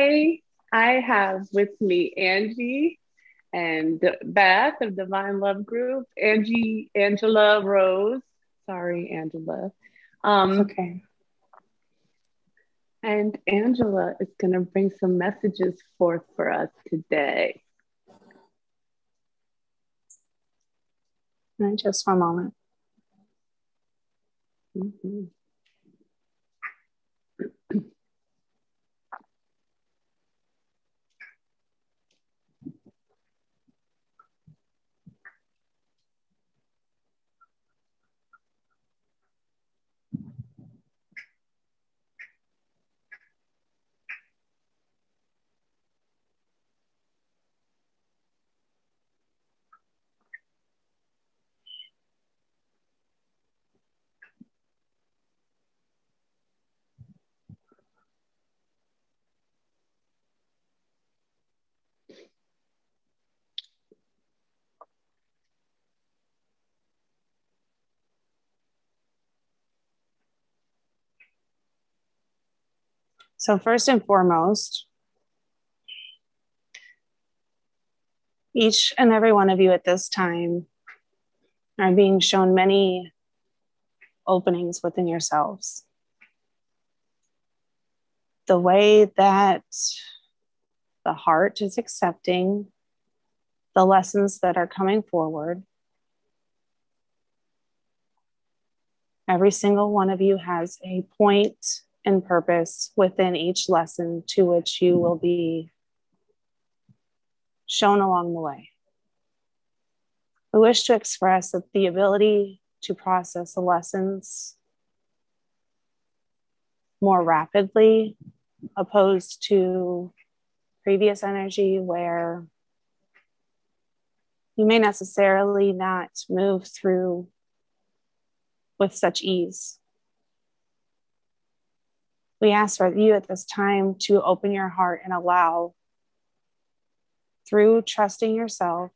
Hi, I have with me Angie and Beth of Divine Love Group, Angie, Angela Rose. Sorry, Angela. Um, okay. And Angela is going to bring some messages forth for us today. Just one moment. Mm-hmm. So, first and foremost, each and every one of you at this time are being shown many openings within yourselves. The way that the heart is accepting the lessons that are coming forward. Every single one of you has a point and purpose within each lesson to which you will be shown along the way. We wish to express that the ability to process the lessons more rapidly, opposed to previous energy where you may necessarily not move through with such ease we ask for you at this time to open your heart and allow, through trusting yourself,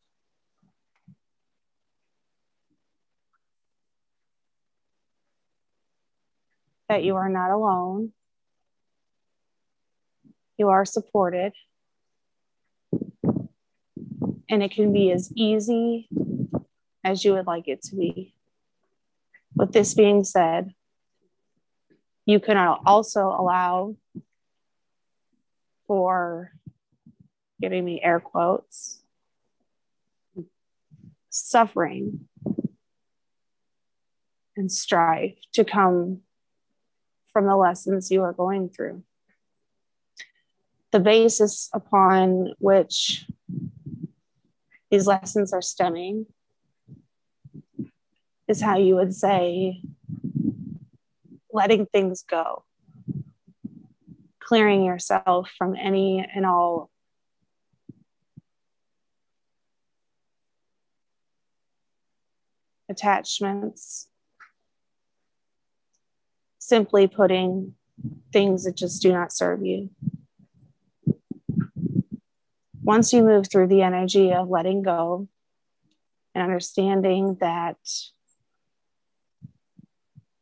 that you are not alone. You are supported. And it can be as easy as you would like it to be. With this being said, you can also allow for giving me air quotes suffering and strife to come from the lessons you are going through. The basis upon which these lessons are stemming is how you would say letting things go, clearing yourself from any and all attachments, simply putting things that just do not serve you. Once you move through the energy of letting go and understanding that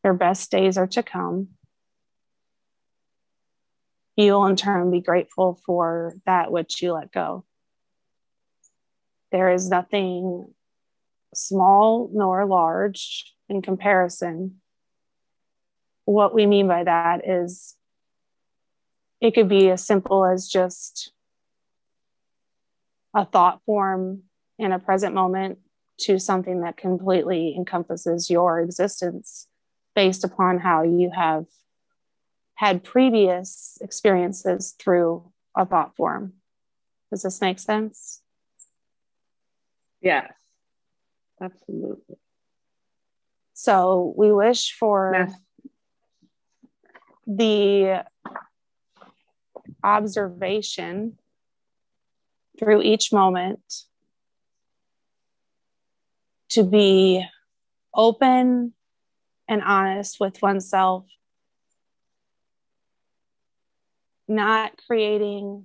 your best days are to come. You will in turn be grateful for that which you let go. There is nothing small nor large in comparison. What we mean by that is it could be as simple as just a thought form in a present moment to something that completely encompasses your existence based upon how you have had previous experiences through a thought form. Does this make sense? Yes, absolutely. So we wish for yes. the observation through each moment to be open and honest with oneself, not creating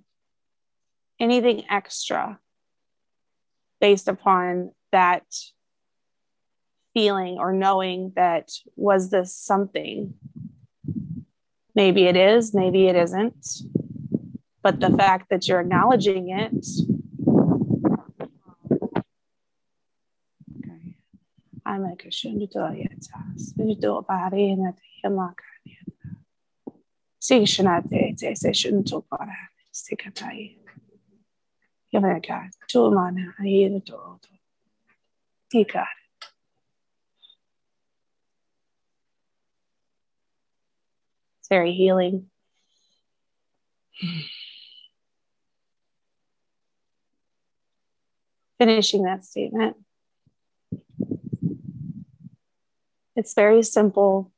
anything extra based upon that feeling or knowing that was this something? Maybe it is maybe it isn't. But the fact that you're acknowledging it I'm kashundu to yatas. Vidu bari na yamaka. Sishanate te se shunto para sikatai. Yamaka, two mana, I hear the door. He got it. It's very healing. Finishing that statement. It's very simple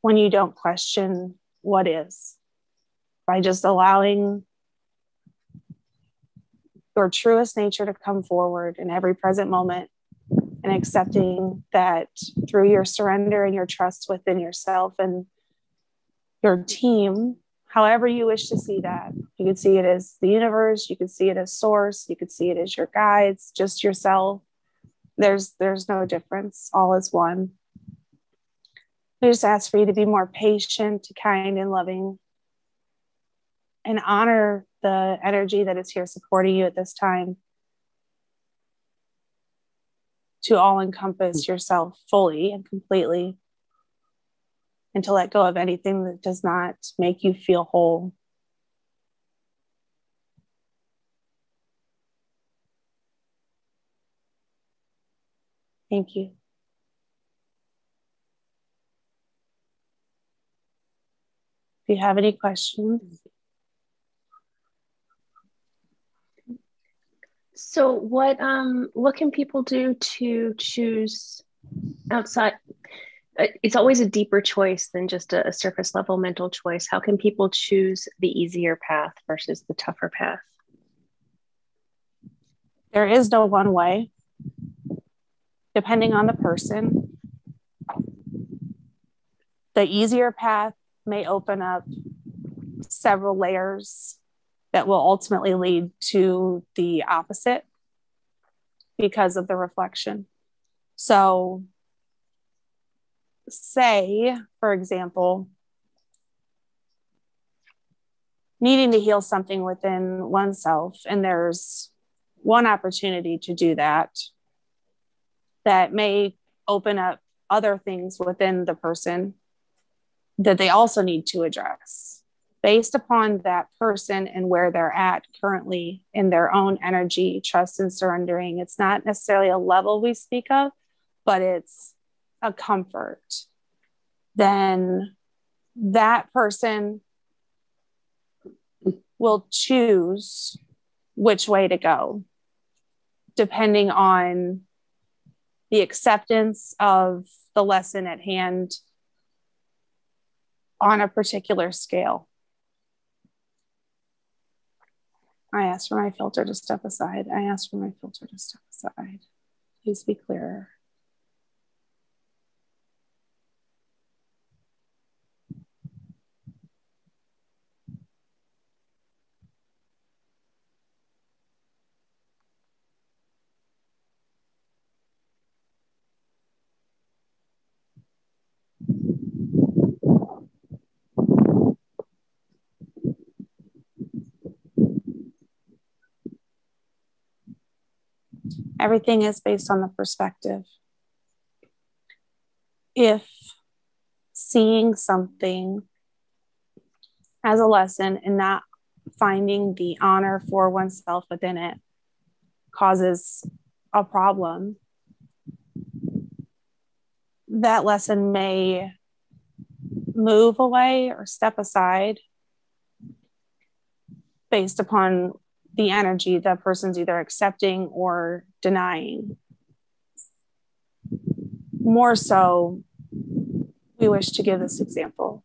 when you don't question what is by just allowing your truest nature to come forward in every present moment and accepting that through your surrender and your trust within yourself and your team, however you wish to see that, you could see it as the universe, you could see it as source, you could see it as your guides, just yourself. There's there's no difference. All is one. We just ask for you to be more patient, kind, and loving, and honor the energy that is here supporting you at this time to all encompass hmm. yourself fully and completely and to let go of anything that does not make you feel whole. Thank you. If you have any questions, So what um what can people do to choose outside uh, it's always a deeper choice than just a, a, surface level mental choice. How can people choose the easier path versus the tougher path? There is no one way. Depending on the person, the easier path may open up several layers that will ultimately lead to the opposite because of the reflection. So, say, for example, needing to heal something within oneself, and there's one opportunity to do that that may open up other things within the person that they also need to address based upon that person and where they're at currently in their own energy, trust, and surrendering. It's not necessarily a level we speak of, but it's a comfort. Then that person will choose which way to go, depending on the acceptance of the lesson at hand on a particular scale. I asked for my filter to step aside. I asked for my filter to step aside. Please be clearer. Everything is based on the perspective. If seeing something as a lesson and not finding the honor for oneself within it causes a problem, that lesson may move away or step aside based upon the energy that person's either accepting or denying. More so, we wish to give this example.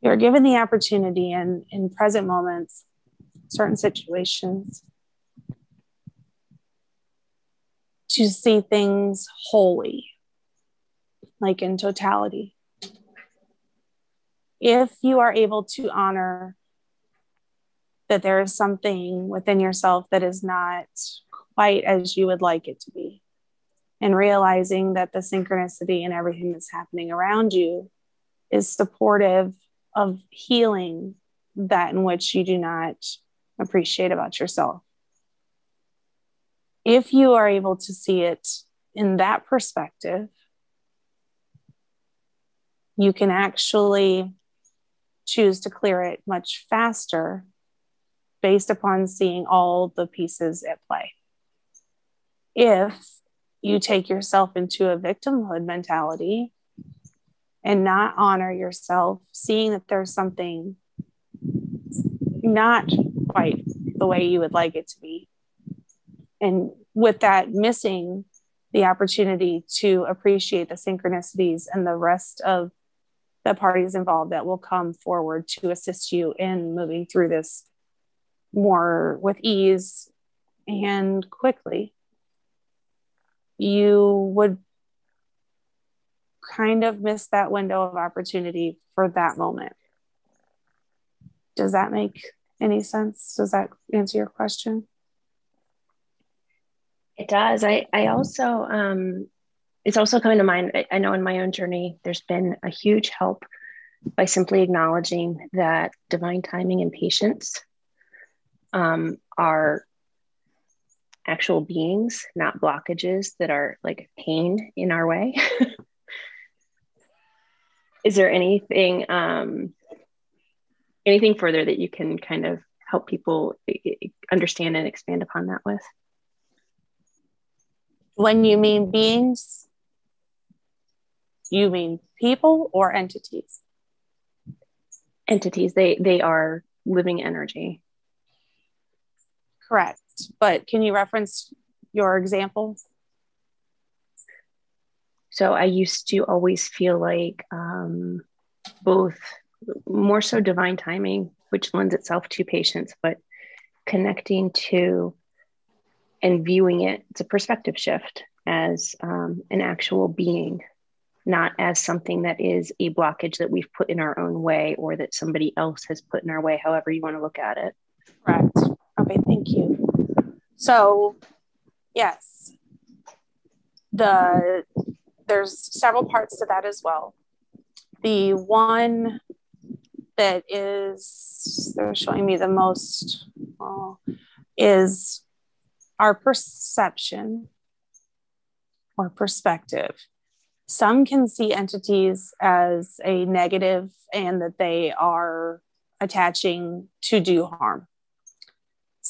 You're given the opportunity in, in present moments, certain situations, to see things wholly, like in totality if you are able to honor that there is something within yourself that is not quite as you would like it to be, and realizing that the synchronicity and everything that's happening around you is supportive of healing that in which you do not appreciate about yourself. If you are able to see it in that perspective, you can actually choose to clear it much faster based upon seeing all the pieces at play. If you take yourself into a victimhood mentality and not honor yourself, seeing that there's something not quite the way you would like it to be. And with that, missing the opportunity to appreciate the synchronicities and the rest of the parties involved that will come forward to assist you in moving through this more with ease and quickly, you would kind of miss that window of opportunity for that moment. Does that make any sense? Does that answer your question? It does. I, I also, um, it's also coming to mind. I, I know in my own journey, there's been a huge help by simply acknowledging that divine timing and patience um, are actual beings, not blockages that are like pain in our way. Is there anything um, anything further that you can kind of help people understand and expand upon that with? When you mean beings, you mean people or entities? Entities. They they are living energy. Correct. But can you reference your example? So I used to always feel like um, both more so divine timing, which lends itself to patience, but connecting to and viewing it, it's a perspective shift as um, an actual being, not as something that is a blockage that we've put in our own way or that somebody else has put in our way, however you want to look at it. Correct. Okay, thank you. So, yes, the there's several parts to that as well. The one that is they're showing me the most uh, is our perception or perspective. Some can see entities as a negative and that they are attaching to do harm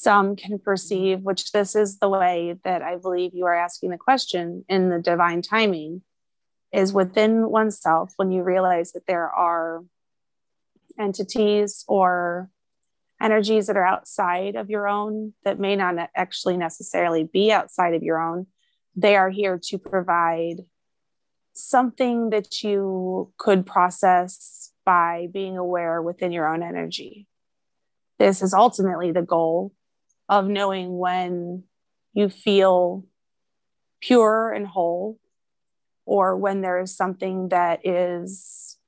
some can perceive, which this is the way that I believe you are asking the question in the divine timing, is within oneself when you realize that there are entities or energies that are outside of your own that may not actually necessarily be outside of your own. They are here to provide something that you could process by being aware within your own energy. This is ultimately the goal of knowing when you feel pure and whole or when there is something that is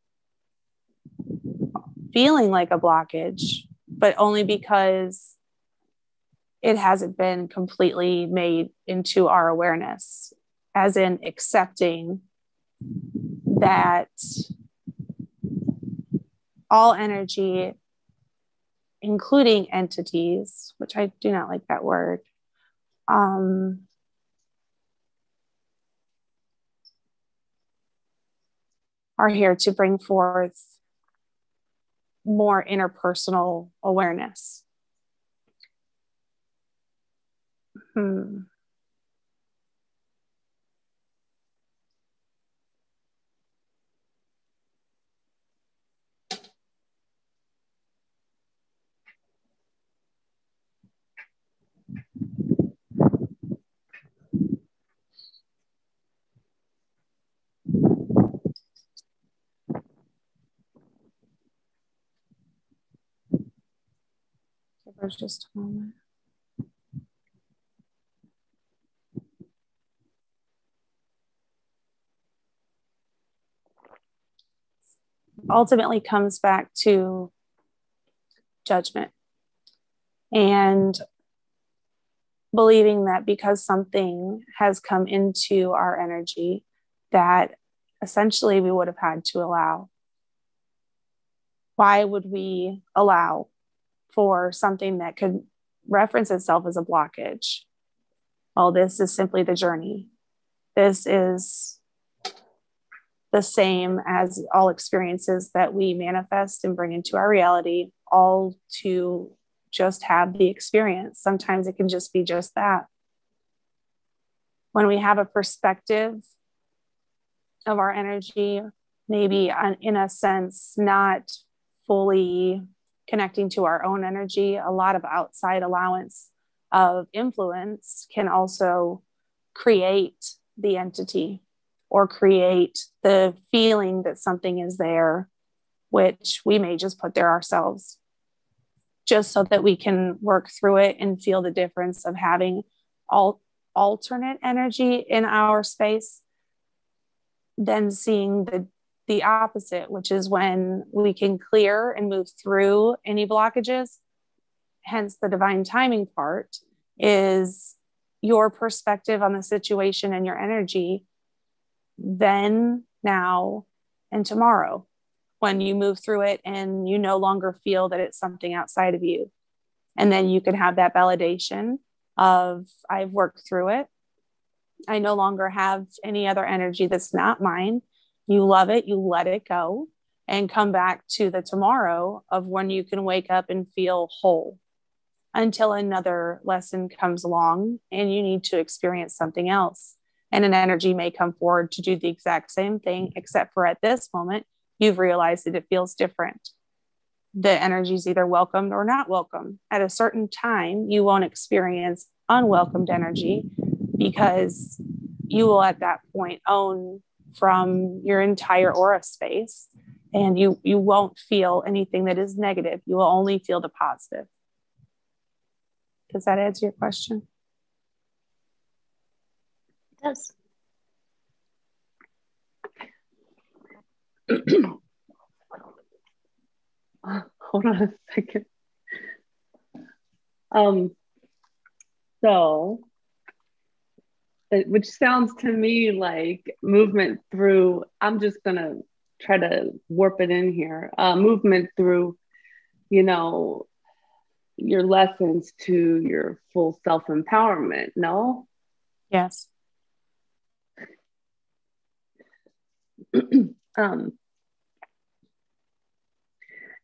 feeling like a blockage, but only because it hasn't been completely made into our awareness, as in accepting that all energy including entities, which I do not like that word, um, are here to bring forth more interpersonal awareness. Hmm. Give just a moment. Ultimately comes back to judgment. And believing that because something has come into our energy that essentially we would have had to allow why would we allow for something that could reference itself as a blockage well this is simply the journey this is the same as all experiences that we manifest and bring into our reality, all to just have the experience. Sometimes it can just be just that. When we have a perspective of our energy, maybe in a sense, not fully connecting to our own energy, a lot of outside allowance of influence can also create the entity or create the feeling that something is there, which we may just put there ourselves, just so that we can work through it and feel the difference of having all alternate energy in our space then seeing the the opposite which is when we can clear and move through any blockages hence the divine timing part is your perspective on the situation and your energy then, now, and tomorrow when you move through it and you no longer feel that it's something outside of you. And then you can have that validation of, I've worked through it. I no longer have any other energy that's not mine. You love it, you let it go, and come back to the tomorrow of when you can wake up and feel whole until another lesson comes along and you need to experience something else and an energy may come forward to do the exact same thing, except for at this moment, you've realized that it feels different. The energy is either welcomed or not welcome. At a certain time, you won't experience unwelcomed energy because you will at that point own from your entire aura space and you you won't feel anything that is negative you will only feel the positive does that answer your question does. Hold on a second. Um, so, which sounds to me like movement through, I'm just going to try to warp it in here, uh, movement through, you know, your lessons to your full self empowerment, no? Yes. um,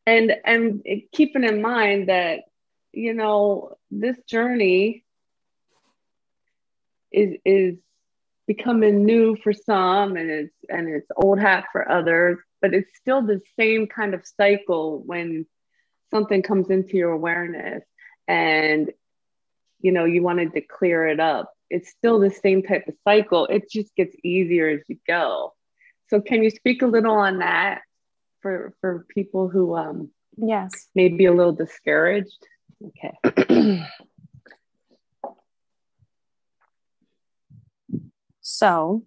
and and keeping in mind that you know this journey is is becoming new for some and it's and it's old hat for others but it's still the same kind of cycle when something comes into your awareness and you know you wanted to clear it up it's still the same type of cycle it just gets easier as you go so can you speak a little on that for for people who um yes may be a little discouraged? Okay. so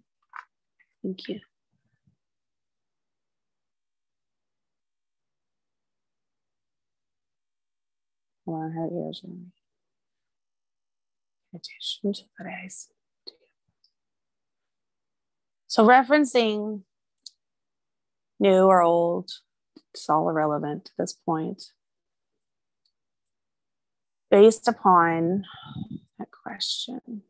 thank you. On, ears are attention to. So referencing new or old, it's all irrelevant at this point. Based upon that question.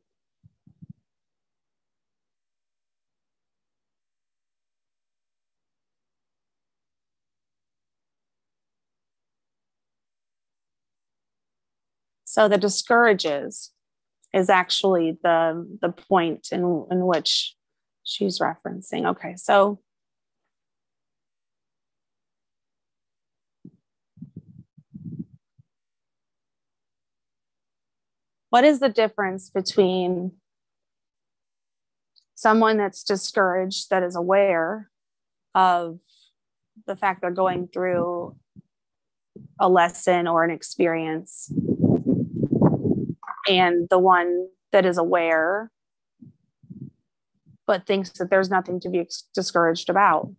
So the discourages is actually the the point in, in which she's referencing. Okay, so what is the difference between someone that's discouraged that is aware of the fact they're going through a lesson or an experience and the one that is aware but thinks that there's nothing to be discouraged about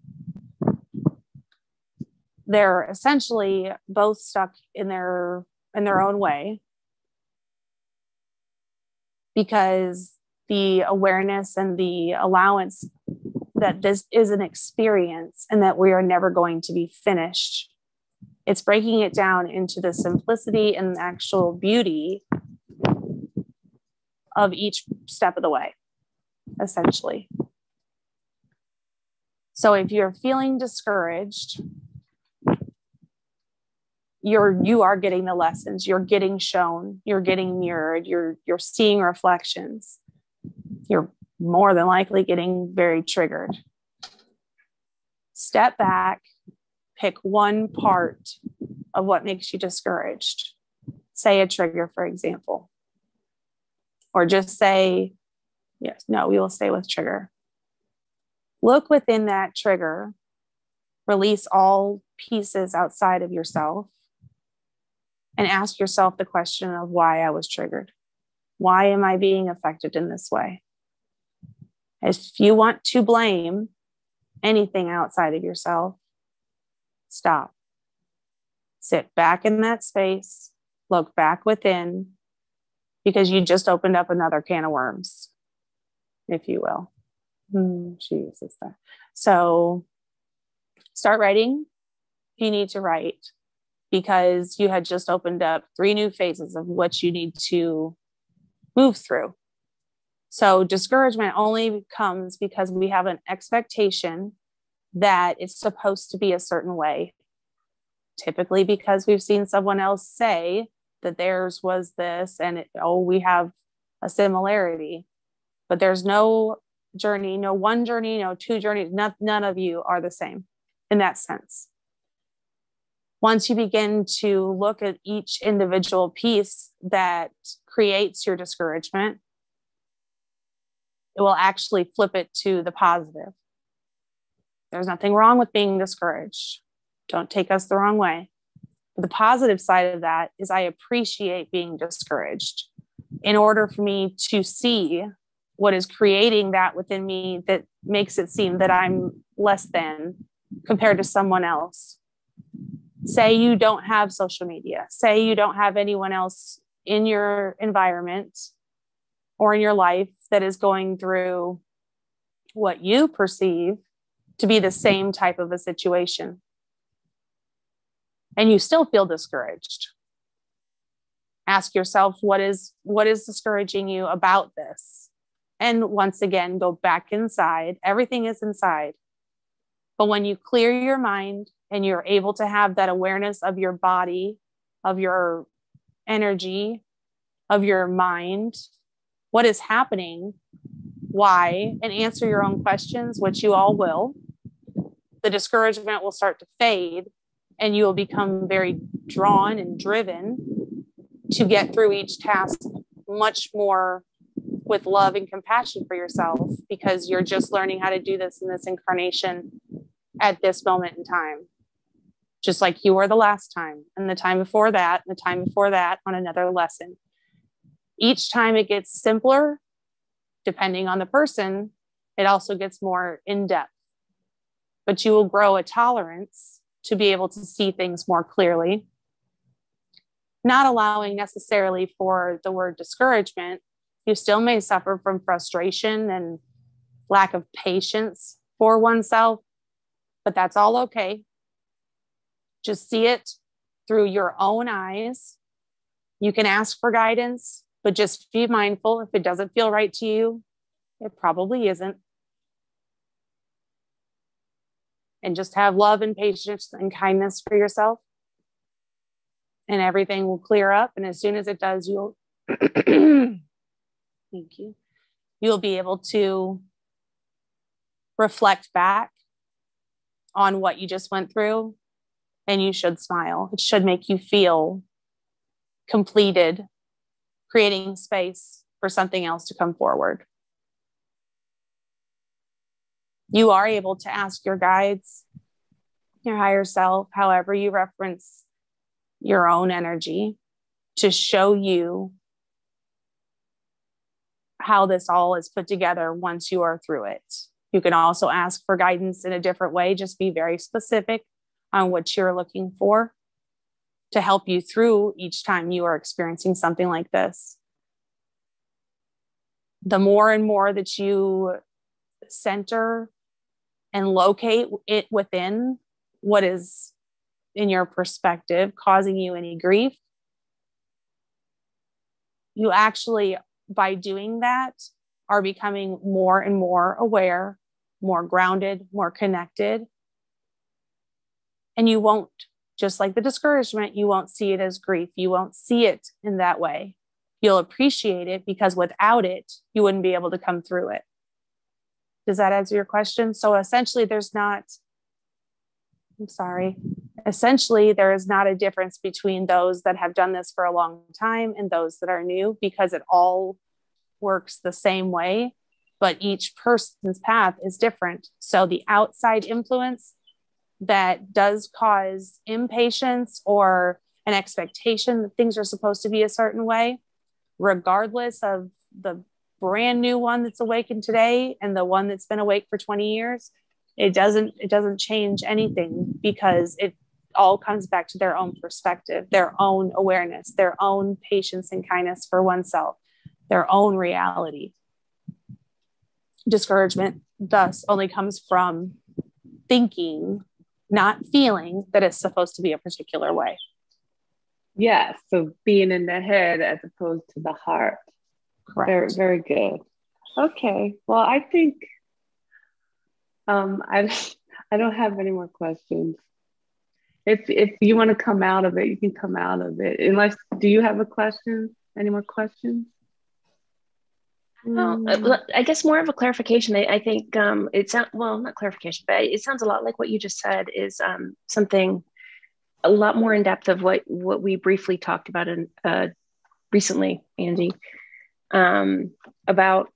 they're essentially both stuck in their in their own way because the awareness and the allowance that this is an experience and that we are never going to be finished. It's breaking it down into the simplicity and the actual beauty of each step of the way, essentially. So if you're feeling discouraged, you're you are getting the lessons. You're getting shown. You're getting mirrored. You're you're seeing reflections. You're more than likely getting very triggered. Step back. Pick one part of what makes you discouraged. Say a trigger for example or just say yes no we will stay with trigger look within that trigger release all pieces outside of yourself and ask yourself the question of why I was triggered. Why am I being affected in this way? If you want to blame anything outside of yourself, stop. Sit back in that space, look back within, because you just opened up another can of worms, if you will. Mm, Jesus. So start writing if you need to write because you had just opened up three new phases of what you need to move through. So discouragement only comes because we have an expectation that it's supposed to be a certain way. Typically, because we've seen someone else say that theirs was this, and it, oh, we have a similarity, but there's no journey, no one journey, no two journeys. None, none of you are the same in that sense once you begin to look at each individual piece that creates your discouragement, it will actually flip it to the positive. There's nothing wrong with being discouraged. Don't take us the wrong way. The positive side of that is I appreciate being discouraged in order for me to see what is creating that within me that makes it seem that I'm less than compared to someone else say you don't have social media, say you don't have anyone else in your environment or in your life that is going through what you perceive to be the same type of a situation. And you still feel discouraged. Ask yourself what is what is discouraging you about this? And once again, go back inside. Everything is inside. But when you clear your mind and you're able to have that awareness of your body, of your energy, of your mind, what is happening, why, and answer your own questions, which you all will, the discouragement will start to fade and you will become very drawn and driven to get through each task much more with love and compassion for yourself because you're just learning how to do this in this incarnation at this moment in time just like you were the last time, and the time before that, and the time before that on another lesson. Each time it gets simpler, depending on the person, it also gets more in depth. But you will grow a tolerance to be able to see things more clearly, not allowing necessarily for the word discouragement. You still may suffer from frustration and lack of patience for oneself, but that's all okay just see it through your own eyes. You can ask for guidance, but just be mindful if it doesn't feel right to you, it probably isn't. And just have love and patience and kindness for yourself. And everything will clear up. And as soon as it does, you'll, thank you, you'll be able to reflect back on what you just went through and you should smile. It should make you feel completed, creating space for something else to come forward. You are able to ask your guides, your higher self, however you reference your own energy, to show you how this all is put together once you are through it. You can also ask for guidance in a different way, just be very specific on what you're looking for to help you through each time you are experiencing something like this. the more and more that you center and locate it within what is in your perspective causing you any grief you actually by doing that are becoming more and more aware more grounded more connected. And you won't just like the discouragement you won't see it as grief. You won't see it in that way. You'll appreciate it because without it you wouldn't be able to come through it does that answer your question? So essentially there's not i'm sorry. Essentially there is not a difference between those that have done this for a long time and those that are new because it all works the same way but each person's path is different. So the outside influence that does cause impatience or an expectation that things are supposed to be a certain way regardless of the brand new one that's awakened today and the one that's been awake for 20 years it doesn't it doesn't change anything because it all comes back to their own perspective, their own awareness, their own patience and kindness for oneself, their own reality. Discouragement thus only comes from thinking, not feeling that it's supposed to be a particular way. Yeah, so being in the head as opposed to the heart. Correct. Very, very good. Okay. Well, I think um, I I don't have any more questions if if you want to come out of it, you can come out of it. Unless, do you have a question? Any more questions? Well, uh, I guess more of a clarification. I, I think um, it sounds well, not clarification, but it sounds a lot like what you just said is um, something a lot more in depth of what what we briefly talked about in uh, recently, Andy, um, about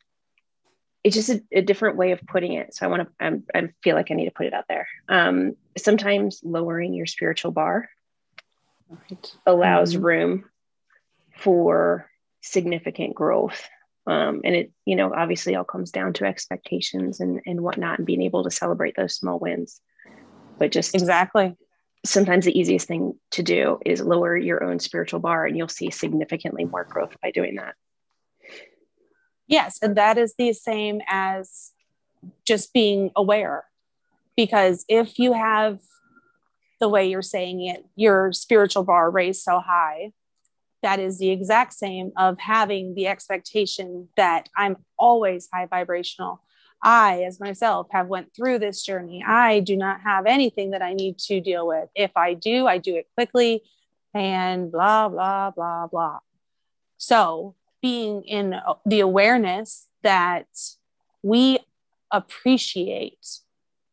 it's just a, a, different way of putting it. So I want to, I feel like I need to put it out there. Um, sometimes lowering your spiritual bar right. allows mm-hmm. room for significant growth. Um, and it, you know, obviously all comes down to expectations and, and whatnot and being able to celebrate those small wins. But just exactly sometimes the easiest thing to do is lower your own spiritual bar and you'll see significantly more growth by doing that. Yes, and that is the same as just being aware. Because if you have the way you're saying it, your spiritual bar raised so high, that is the exact same of having the expectation that I'm always high vibrational. I, as myself, have went through this journey. I do not have anything that I need to deal with. If I do, I do it quickly and blah, blah, blah, blah. So being in uh, the awareness that we appreciate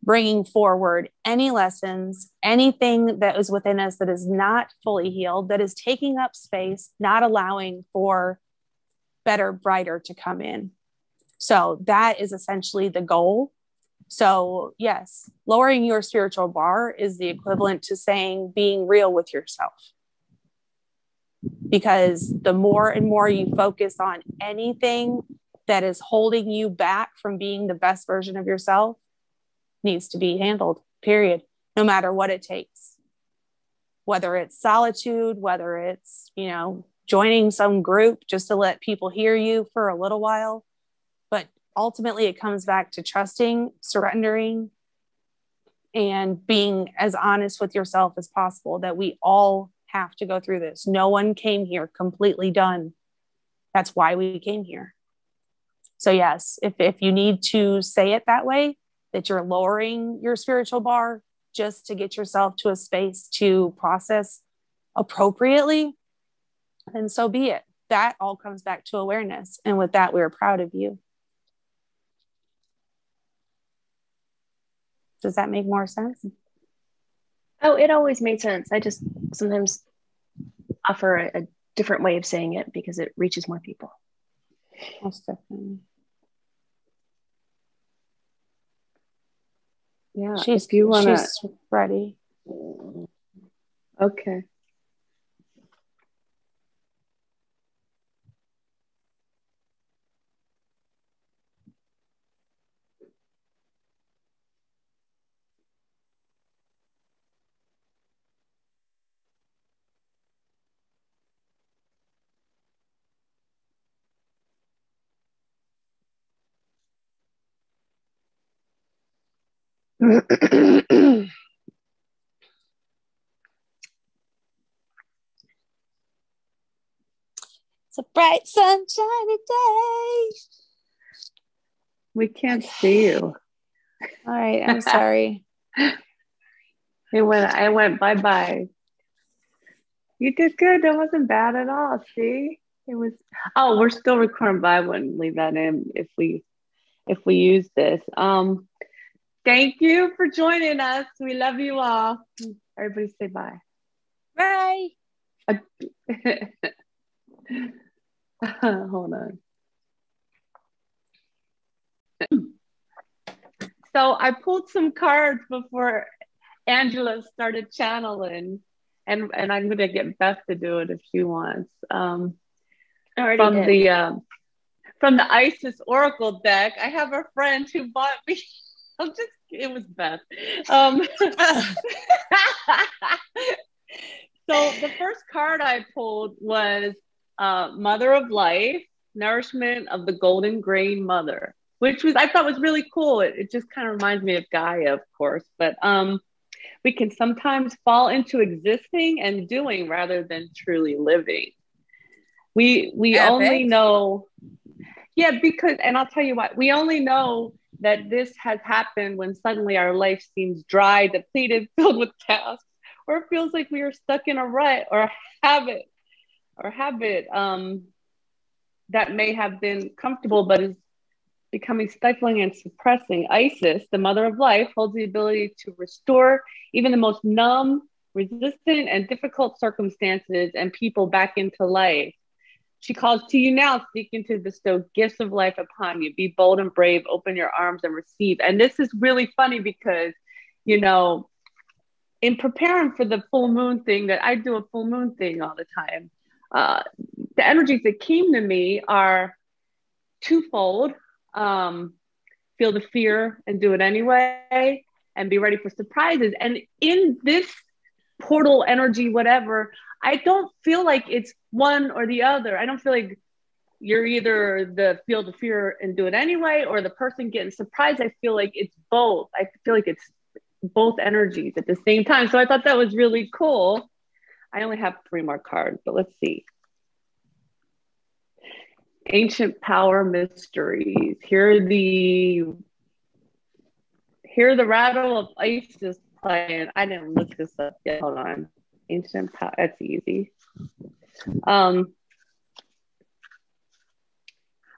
bringing forward any lessons, anything that is within us that is not fully healed, that is taking up space, not allowing for better, brighter to come in. So that is essentially the goal. So, yes, lowering your spiritual bar is the equivalent to saying being real with yourself because the more and more you focus on anything that is holding you back from being the best version of yourself needs to be handled period no matter what it takes. Whether it's solitude whether it's you know joining some group just to let people hear you for a little while. But ultimately it comes back to trusting surrendering and being as honest with yourself as possible that we all have to go through this. No one came here completely done. That's why we came here. So, yes, if, if you need to say it that way, that you're lowering your spiritual bar just to get yourself to a space to process appropriately, then so be it. That all comes back to awareness. And with that, we're proud of you. Does that make more sense? Oh, it always made sense. I just sometimes offer a, a different way of saying it because it reaches more people. Most definitely. Yeah, she's, if you want to, ready. Okay. It's a bright, sunshiny day. We can't see you. All right, I'm sorry. it went. I went bye bye. You did good. That wasn't bad at all. See, it was. Oh, we're still recording, but I wouldn't leave that in if we if we use this. Um, thank you for joining us. We love you all. Everybody say bye. Bye. Hold on. So I pulled some cards before Angela started channeling, and and I'm gonna get Beth to do it if she wants. Um, from did. the um, from the Isis Oracle deck, I have a friend who bought me. I'm just it was Beth. Um, so the first card I pulled was uh, Mother of Life, Nourishment of the Golden Grain Mother, which was I thought was really cool. It, it just kind of reminds me of Gaia, of course, but um, we can sometimes fall into existing and doing rather than truly living. We we Epic. only know, yeah, because and I'll tell you what, we only know that this has happened when suddenly our life seems dry, depleted, filled with tasks, or it feels like we are stuck in a rut or a habit or habit um, that may have been comfortable but is becoming stifling and suppressing. Isis, the mother of life, holds the ability to restore even the most numb, resistant, and difficult circumstances and people back into life. She calls to you now, seeking to bestow gifts of life upon you. Be bold and brave, open your arms and receive. And this is really funny because, you know, in preparing for the full moon thing, that I do a full moon thing all the time uh, the energies that came to me are twofold um, feel the fear and do it anyway and be ready for surprises and in this portal energy whatever i don't feel like it's one or the other i don't feel like you're either the field of fear and do it anyway or the person getting surprised i feel like it's both i feel like it's both energies at the same time so i thought that was really cool I only have three more cards, but let's see. Ancient power mysteries. Hear the hear the rattle of Isis playing. I didn't look this up yet. Hold on. Ancient power. That's easy. Um,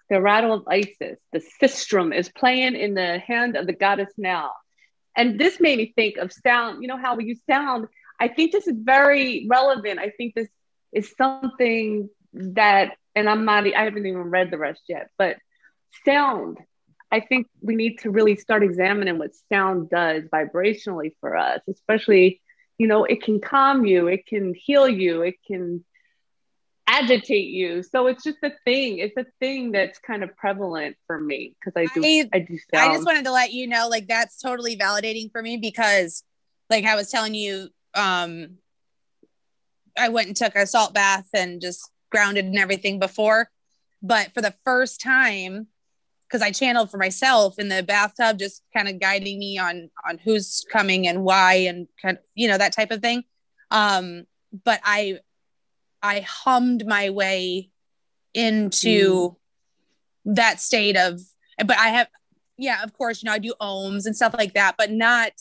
the rattle of Isis, the sistrum, is playing in the hand of the goddess now. And this made me think of sound. You know how we use sound I think this is very relevant. I think this is something that, and I'm not, I haven't even read the rest yet, but sound. I think we need to really start examining what sound does vibrationally for us, especially, you know, it can calm you, it can heal you, it can agitate you. So it's just a thing. It's a thing that's kind of prevalent for me because I do I, I do sound. I just wanted to let you know like that's totally validating for me because like I was telling you um I went and took a salt bath and just grounded and everything before. But for the first time, because I channeled for myself in the bathtub, just kind of guiding me on on who's coming and why and kind of, you know, that type of thing. Um, but I I hummed my way into mm. that state of but I have yeah, of course, you know, I do ohms and stuff like that, but not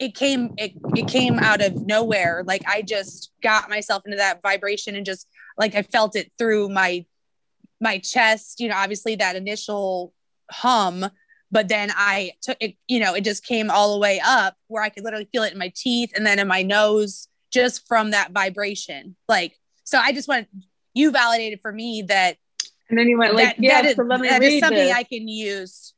it came it, it came out of nowhere like i just got myself into that vibration and just like i felt it through my my chest you know obviously that initial hum but then i took it you know it just came all the way up where i could literally feel it in my teeth and then in my nose just from that vibration like so i just went you validated for me that and then you went like that, yeah that, so let me that read is something this. i can use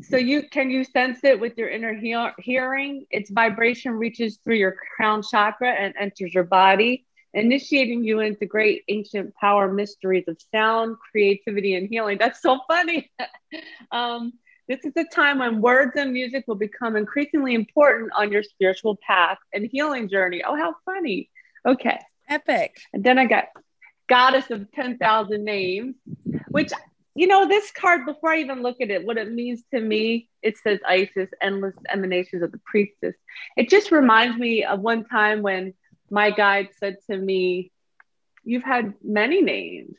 so you can you sense it with your inner he- hearing? Its vibration reaches through your crown chakra and enters your body, initiating you into great ancient power mysteries of sound, creativity, and healing. That's so funny. um, this is a time when words and music will become increasingly important on your spiritual path and healing journey. Oh, how funny. Okay. Epic. And then I got Goddess of 10,000 Names, which you know, this card, before I even look at it, what it means to me, it says Isis, endless emanations of the priestess. It just reminds me of one time when my guide said to me, You've had many names.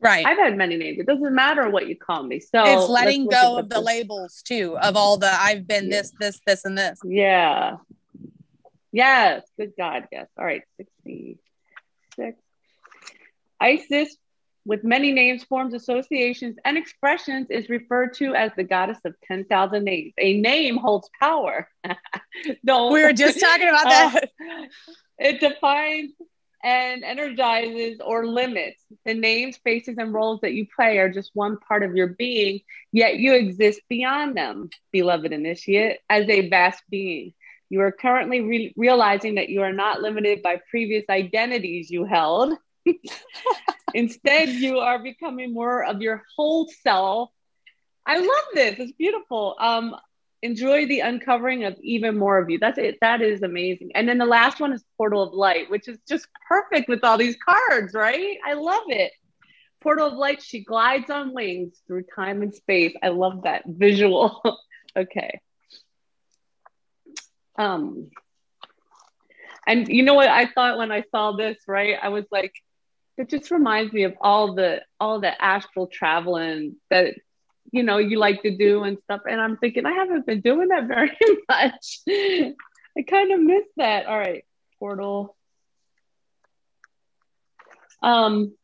Right. I've had many names. It doesn't matter what you call me. So it's letting go of the labels too, of all the I've been Yeah. this, this, this, and this. Yeah. Yes. Good God. Yes. All right. 66. Isis, with many names, forms, associations, and expressions, is referred to as the goddess of 10,000 names. A name holds power. no. We were just talking about Uh, that. It defines and energizes or limits. The names, faces, and roles that you play are just one part of your being, yet you exist beyond them, beloved initiate, as a vast being. You are currently re- realizing that you are not limited by previous identities you held. Instead, you are becoming more of your whole self. I love this. It's beautiful. Um, enjoy the uncovering of even more of you. That's it. That is amazing. And then the last one is Portal of Light, which is just perfect with all these cards, right? I love it. Portal of Light, she glides on wings through time and space. I love that visual. okay. Um, and you know what I thought when I saw this, right? I was like, it just reminds me of all the all the astral traveling that you know you like to do and stuff. And I'm thinking I haven't been doing that very much. I kind of miss that. All right, portal. Um,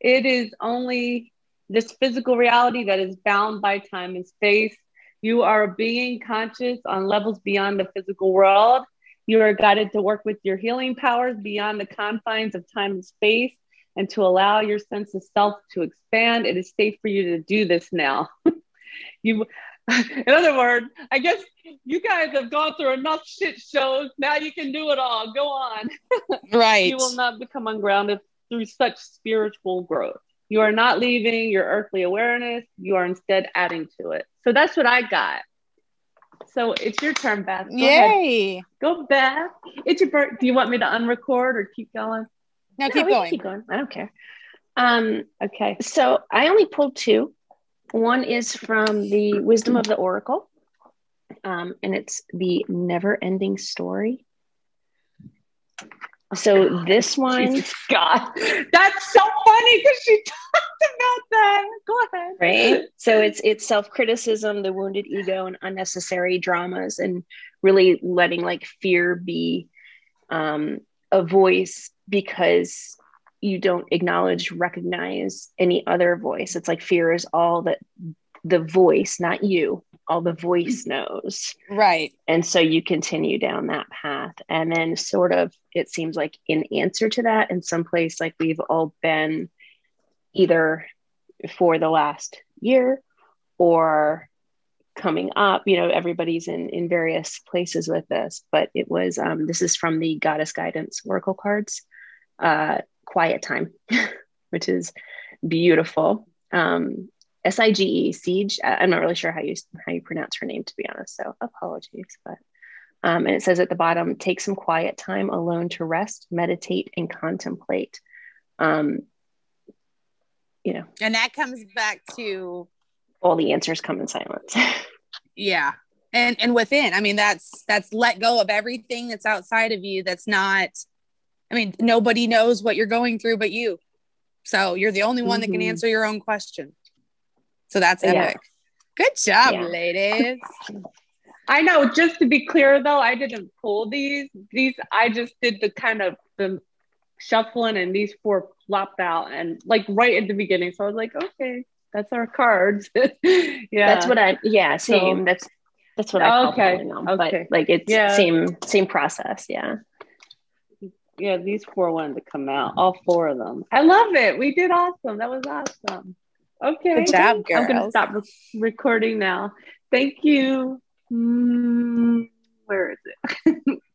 it is only this physical reality that is bound by time and space. You are being conscious on levels beyond the physical world. You are guided to work with your healing powers beyond the confines of time and space and to allow your sense of self to expand. It is safe for you to do this now. you in other words, I guess you guys have gone through enough shit shows. Now you can do it all. Go on. Right. You will not become ungrounded through such spiritual growth. You are not leaving your earthly awareness. You are instead adding to it. So that's what I got. So it's your turn, Beth. Go ahead. Yay. Go, Beth. It's your birth. Do you want me to unrecord or keep going? Now No, keep going. Keep going. I don't care. Um, Okay. so I only pulled two. One is from the Wisdom of the Oracle, um, and it's the never-ending story. So this one, Jesus God. That's so funny because she talked about that. Go ahead. right? So it's it's self-criticism, the wounded ego, and unnecessary dramas, and really letting like fear be um, a voice because you don't acknowledge, recognize any other voice. It's like fear is all that the voice, not you, all the voice knows. Right. And so you continue down that path. And then, sort of, it seems like in answer to that, in some place, like we've all been either for the last year or coming up, you know, everybody's in, in various places with this. But it was, um, this is from the Goddess Guidance Oracle cards, uh, Quiet Time, which is beautiful. Um, S I G E Siege. I'm not really sure how you how you pronounce her name to be honest. So apologies, but um, and it says at the bottom, take some quiet time alone to rest, meditate, and contemplate. Um, you know, And that comes back to all the answers come in silence. yeah. And and within, I mean, that's that's let go of everything that's outside of you that's not I mean, nobody knows what you're going through but you. So you're the only one that can Mhm. answer your own question. So that's Yeah. epic. Good job, Yeah. ladies. I know. Just to be clear, though, I didn't pull these. These I just did the kind of the shuffling, and these four plopped out, and like right at the beginning. So I was like, okay, that's our cards. yeah, That's what I yeah, same. So- that's that's what I Okay, pulling them, okay. But like it's Yeah. same same process. Yeah. Yeah, these four wanted to come out. All four of them. I love it. We did awesome. That was awesome. Okay. Good job, I'm gonna stop re- recording now. Thank you. Mm, where is it?